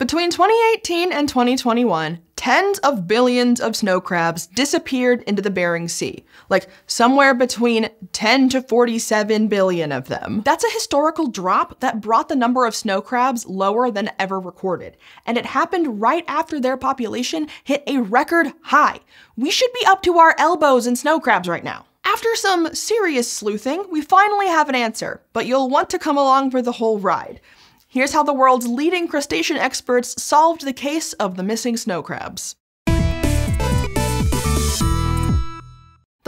Between 2018 and 2021, tens of billions of snow crabs disappeared into the Bering Sea, like somewhere between 10 to 47 billion of them. That's a historical drop that brought the number of snow crabs lower than ever recorded, and it happened right after their population hit a record high. We should be up to our elbows in snow crabs right now. After some serious sleuthing, we finally have an answer, but you'll want to come along for the whole ride. Here's how the world's leading crustacean experts solved the case of the missing snow crabs.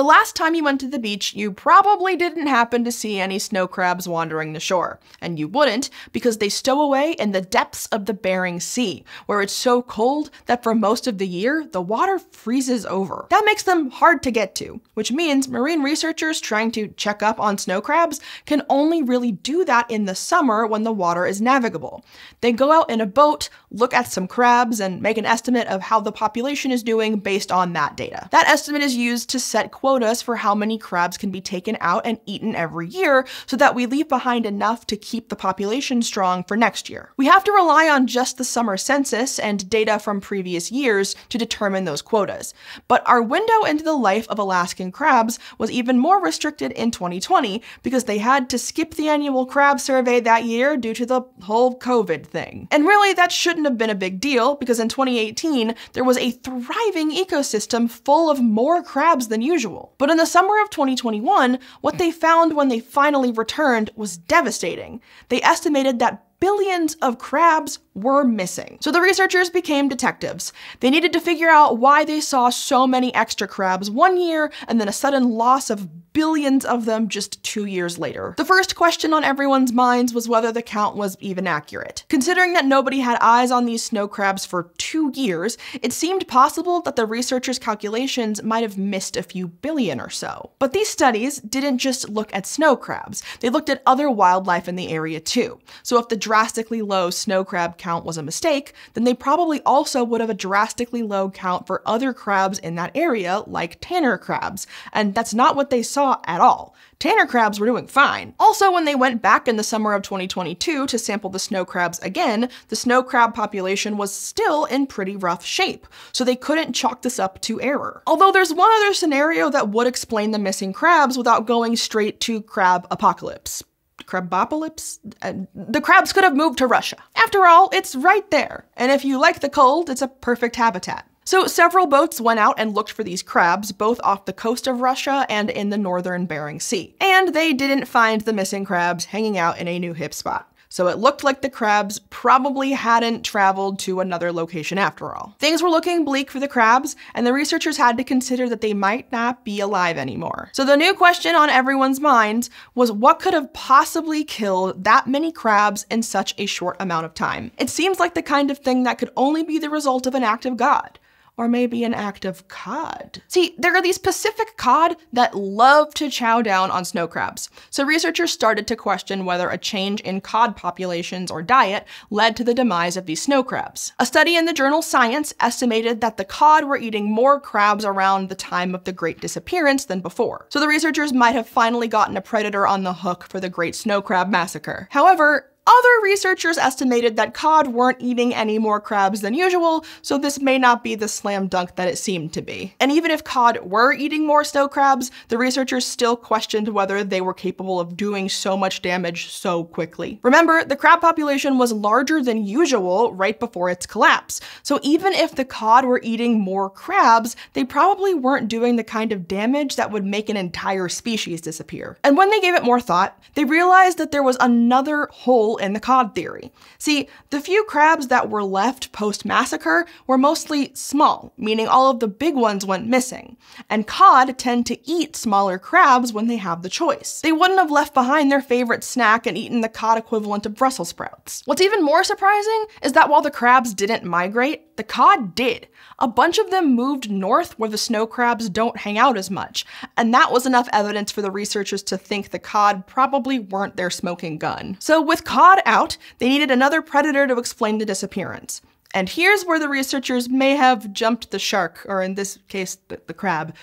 The last time you went to the beach, you probably didn't happen to see any snow crabs wandering the shore. And you wouldn't, because they stow away in the depths of the Bering Sea, where it's so cold that for most of the year, the water freezes over. That makes them hard to get to, which means marine researchers trying to check up on snow crabs can only really do that in the summer when the water is navigable. They go out in a boat, look at some crabs, and make an estimate of how the population is doing based on that data. That estimate is used to set quotas for how many crabs can be taken out and eaten every year so that we leave behind enough to keep the population strong for next year. We have to rely on just the summer census and data from previous years to determine those quotas. But our window into the life of Alaskan crabs was even more restricted in 2020 because they had to skip the annual crab survey that year due to the whole COVID thing. And really, that shouldn't have been a big deal because in 2018, there was a thriving ecosystem full of more crabs than usual usual. But in the summer of 2021, what they found when they finally returned was devastating. They estimated that billions of crabs were missing. So the researchers became detectives. They needed to figure out why they saw so many extra crabs one year and then a sudden loss of billions of them just two years later. The first question on everyone's minds was whether the count was even accurate. Considering that nobody had eyes on these snow crabs for two years, it seemed possible that the researchers' calculations might have missed a few billion or so. But these studies didn't just look at snow crabs, they looked at other wildlife in the area too. So if the drastically low snow crab count was a mistake, then they probably also would have a drastically low count for other crabs in that area, like tanner crabs. And that's not what they saw at all. Tanner crabs were doing fine. Also, when they went back in the summer of 2022 to sample the snow crabs again, the snow crab population was still in pretty rough shape, so they couldn't chalk this up to error. Although there's one other scenario that would explain the missing crabs without going straight to crab apocalypse. Crabopolis? Uh, the crabs could have moved to Russia. After all, it's right there, and if you like the cold, it's a perfect habitat. So several boats went out and looked for these crabs, both off the coast of Russia and in the northern Bering Sea. And they didn't find the missing crabs hanging out in a new hip spot. So it looked like the crabs probably hadn't traveled to another location after all. Things were looking bleak for the crabs, and the researchers had to consider that they might not be alive anymore. So the new question on everyone's mind was what could have possibly killed that many crabs in such a short amount of time? It seems like the kind of thing that could only be the result of an act of God or maybe an act of cod. See, there are these Pacific cod that love to chow down on snow crabs. So researchers started to question whether a change in cod populations or diet led to the demise of these snow crabs. A study in the journal Science estimated that the cod were eating more crabs around the time of the Great Disappearance than before. So the researchers might have finally gotten a predator on the hook for the Great Snow Crab Massacre. However, other researchers estimated that cod weren't eating any more crabs than usual, so this may not be the slam dunk that it seemed to be. And even if cod were eating more snow crabs, the researchers still questioned whether they were capable of doing so much damage so quickly. Remember, the crab population was larger than usual right before its collapse, so even if the cod were eating more crabs, they probably weren't doing the kind of damage that would make an entire species disappear. And when they gave it more thought, they realized that there was another hole in the cod theory. See, the few crabs that were left post-massacre were mostly small, meaning all of the big ones went missing. And cod tend to eat smaller crabs when they have the choice. They wouldn't have left behind their favorite snack and eaten the cod equivalent of Brussels sprouts. What's even more surprising is that while the crabs didn't migrate, the cod did. A bunch of them moved north where the snow crabs don't hang out as much, and that was enough evidence for the researchers to think the cod probably weren't their smoking gun. So with cod out, they needed another predator to explain the disappearance. And here's where the researchers may have jumped the shark, or in this case, the, the crab.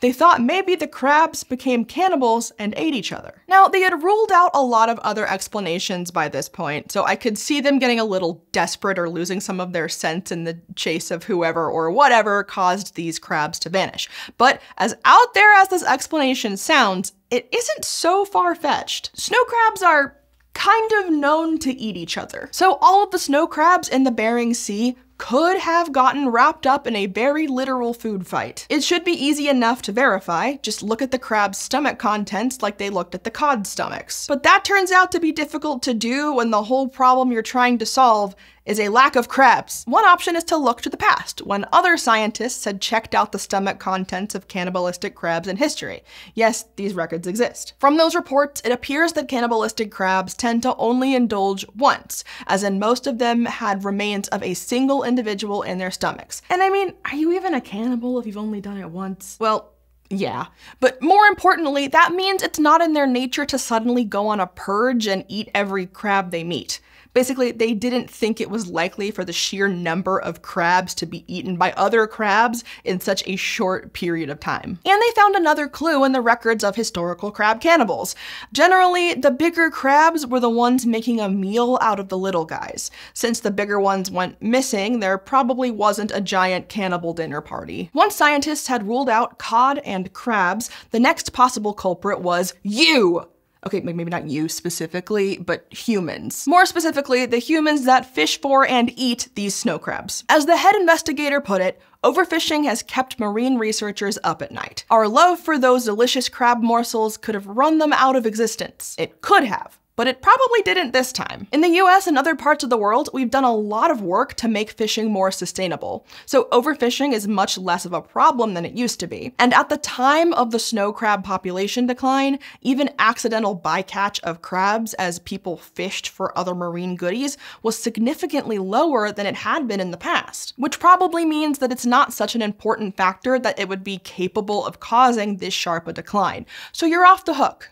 They thought maybe the crabs became cannibals and ate each other. Now, they had ruled out a lot of other explanations by this point, so I could see them getting a little desperate or losing some of their sense in the chase of whoever or whatever caused these crabs to vanish. But as out there as this explanation sounds, it isn't so far fetched. Snow crabs are kind of known to eat each other. So all of the snow crabs in the Bering Sea could have gotten wrapped up in a very literal food fight. It should be easy enough to verify, just look at the crab's stomach contents like they looked at the cod stomachs. But that turns out to be difficult to do when the whole problem you're trying to solve is a lack of crabs. One option is to look to the past, when other scientists had checked out the stomach contents of cannibalistic crabs in history. Yes, these records exist. From those reports, it appears that cannibalistic crabs tend to only indulge once, as in most of them had remains of a single individual in their stomachs. And I mean, are you even a cannibal if you've only done it once? Well, yeah. But more importantly, that means it's not in their nature to suddenly go on a purge and eat every crab they meet. Basically, they didn't think it was likely for the sheer number of crabs to be eaten by other crabs in such a short period of time. And they found another clue in the records of historical crab cannibals. Generally, the bigger crabs were the ones making a meal out of the little guys. Since the bigger ones went missing, there probably wasn't a giant cannibal dinner party. Once scientists had ruled out cod and crabs, the next possible culprit was you! Okay, maybe not you specifically, but humans. More specifically, the humans that fish for and eat these snow crabs. As the head investigator put it, overfishing has kept marine researchers up at night. Our love for those delicious crab morsels could have run them out of existence. It could have but it probably didn't this time. In the US and other parts of the world, we've done a lot of work to make fishing more sustainable, so overfishing is much less of a problem than it used to be. And at the time of the snow crab population decline, even accidental bycatch of crabs as people fished for other marine goodies was significantly lower than it had been in the past, which probably means that it's not such an important factor that it would be capable of causing this sharp a decline. So you're off the hook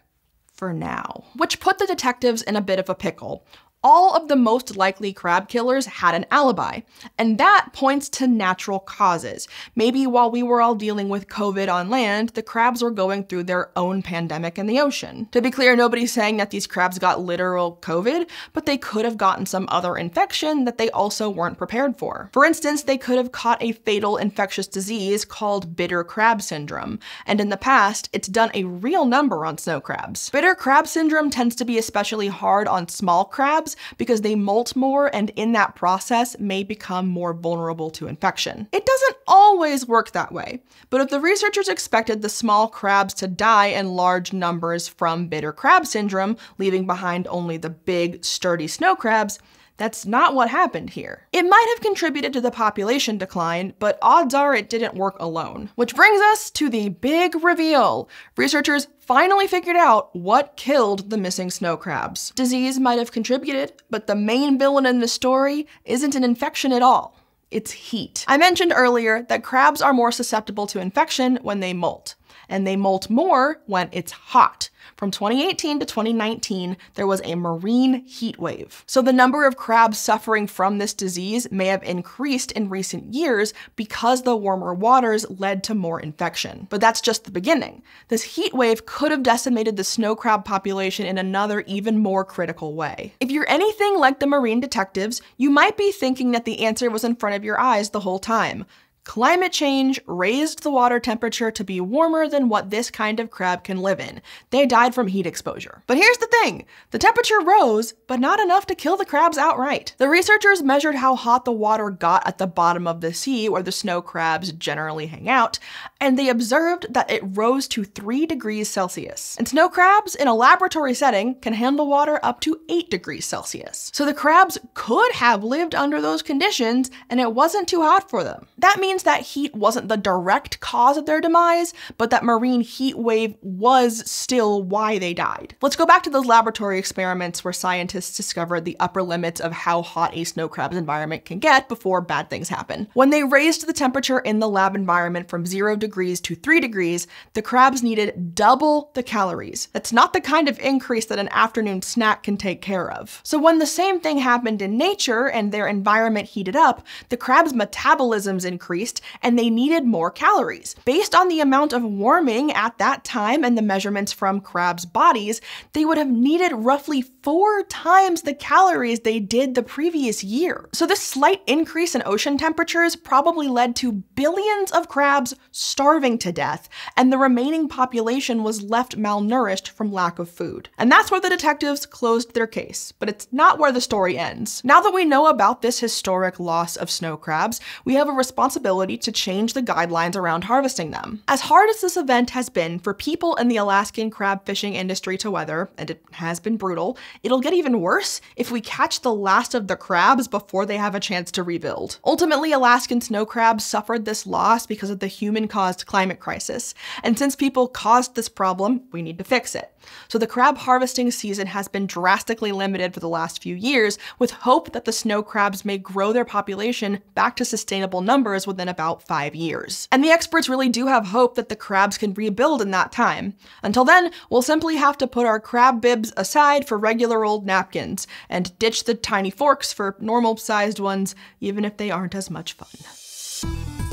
for now. Which put the detectives in a bit of a pickle all of the most likely crab killers had an alibi, and that points to natural causes. Maybe while we were all dealing with COVID on land, the crabs were going through their own pandemic in the ocean. To be clear, nobody's saying that these crabs got literal COVID, but they could have gotten some other infection that they also weren't prepared for. For instance, they could have caught a fatal infectious disease called bitter crab syndrome, and in the past, it's done a real number on snow crabs. Bitter crab syndrome tends to be especially hard on small crabs because they molt more and in that process may become more vulnerable to infection. It doesn't always work that way, but if the researchers expected the small crabs to die in large numbers from bitter crab syndrome, leaving behind only the big, sturdy snow crabs, that's not what happened here. It might have contributed to the population decline, but odds are it didn't work alone. Which brings us to the big reveal. Researchers finally figured out what killed the missing snow crabs. Disease might have contributed, but the main villain in the story isn't an infection at all. It's heat. I mentioned earlier that crabs are more susceptible to infection when they molt and they molt more when it's hot. From 2018 to 2019, there was a marine heat wave. So the number of crabs suffering from this disease may have increased in recent years because the warmer waters led to more infection. But that's just the beginning. This heat wave could have decimated the snow crab population in another even more critical way. If you're anything like the marine detectives, you might be thinking that the answer was in front of your eyes the whole time. Climate change raised the water temperature to be warmer than what this kind of crab can live in. They died from heat exposure. But here's the thing, the temperature rose, but not enough to kill the crabs outright. The researchers measured how hot the water got at the bottom of the sea where the snow crabs generally hang out, and they observed that it rose to 3 degrees Celsius. And snow crabs in a laboratory setting can handle water up to 8 degrees Celsius. So the crabs could have lived under those conditions and it wasn't too hot for them. That means means that heat wasn't the direct cause of their demise, but that marine heat wave was still why they died. Let's go back to those laboratory experiments where scientists discovered the upper limits of how hot a snow crab's environment can get before bad things happen. When they raised the temperature in the lab environment from 0 degrees to 3 degrees, the crabs needed double the calories. That's not the kind of increase that an afternoon snack can take care of. So when the same thing happened in nature and their environment heated up, the crabs' metabolisms increased and they needed more calories. Based on the amount of warming at that time and the measurements from crabs' bodies, they would have needed roughly four times the calories they did the previous year. So this slight increase in ocean temperatures probably led to billions of crabs starving to death, and the remaining population was left malnourished from lack of food. And that's where the detectives closed their case, but it's not where the story ends. Now that we know about this historic loss of snow crabs, we have a responsibility to change the guidelines around harvesting them. As hard as this event has been for people in the Alaskan crab fishing industry to weather, and it has been brutal, it'll get even worse if we catch the last of the crabs before they have a chance to rebuild. Ultimately, Alaskan snow crabs suffered this loss because of the human-caused climate crisis, and since people caused this problem, we need to fix it. So the crab harvesting season has been drastically limited for the last few years, with hope that the snow crabs may grow their population back to sustainable numbers within about five years. And the experts really do have hope that the crabs can rebuild in that time. Until then, we'll simply have to put our crab bibs aside for regular old napkins, and ditch the tiny forks for normal sized ones, even if they aren't as much fun.